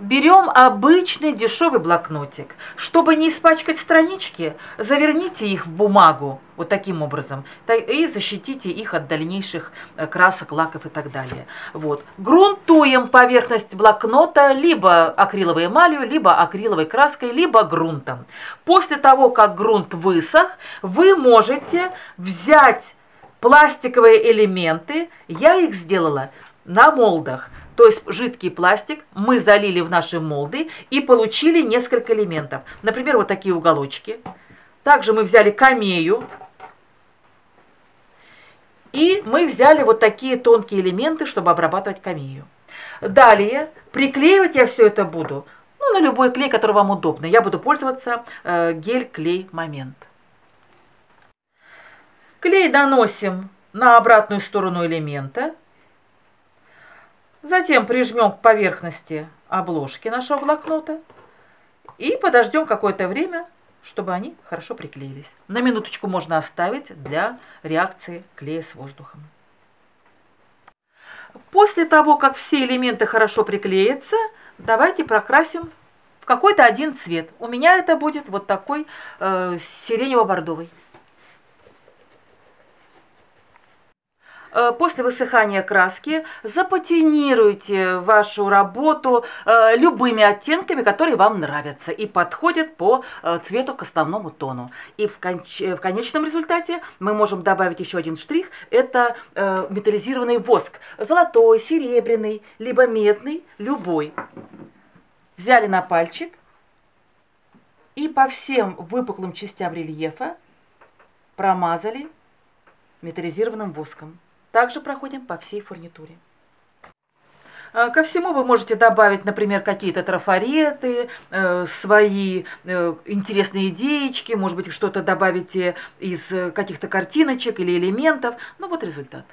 Берем обычный дешевый блокнотик. Чтобы не испачкать странички, заверните их в бумагу вот таким образом и защитите их от дальнейших э, красок, лаков и так далее. Вот. Грунтуем поверхность блокнота либо акриловой эмалью, либо акриловой краской, либо грунтом. После того, как грунт высох, вы можете взять пластиковые элементы, я их сделала на молдах. То есть жидкий пластик мы залили в наши молды и получили несколько элементов. Например, вот такие уголочки. Также мы взяли камею. И мы взяли вот такие тонкие элементы, чтобы обрабатывать камею. Далее приклеивать я все это буду ну, на любой клей, который вам удобно. Я буду пользоваться э, гель-клей момент. Клей доносим на обратную сторону элемента. Затем прижмем к поверхности обложки нашего блокнота и подождем какое-то время, чтобы они хорошо приклеились. На минуточку можно оставить для реакции клея с воздухом. После того, как все элементы хорошо приклеятся, давайте прокрасим в какой-то один цвет. У меня это будет вот такой э, сиренево-бордовый. После высыхания краски запатинируйте вашу работу э, любыми оттенками, которые вам нравятся и подходят по э, цвету к основному тону. И в, конч... в конечном результате мы можем добавить еще один штрих, это металлизированный воск. Золотой, серебряный, либо медный, любой. Взяли на пальчик и по всем выпуклым частям рельефа промазали металлизированным воском. Также проходим по всей фурнитуре. А, ко всему вы можете добавить, например, какие-то трафареты, э, свои э, интересные идеечки, может быть, что-то добавите из каких-то картиночек или элементов. Ну вот результат.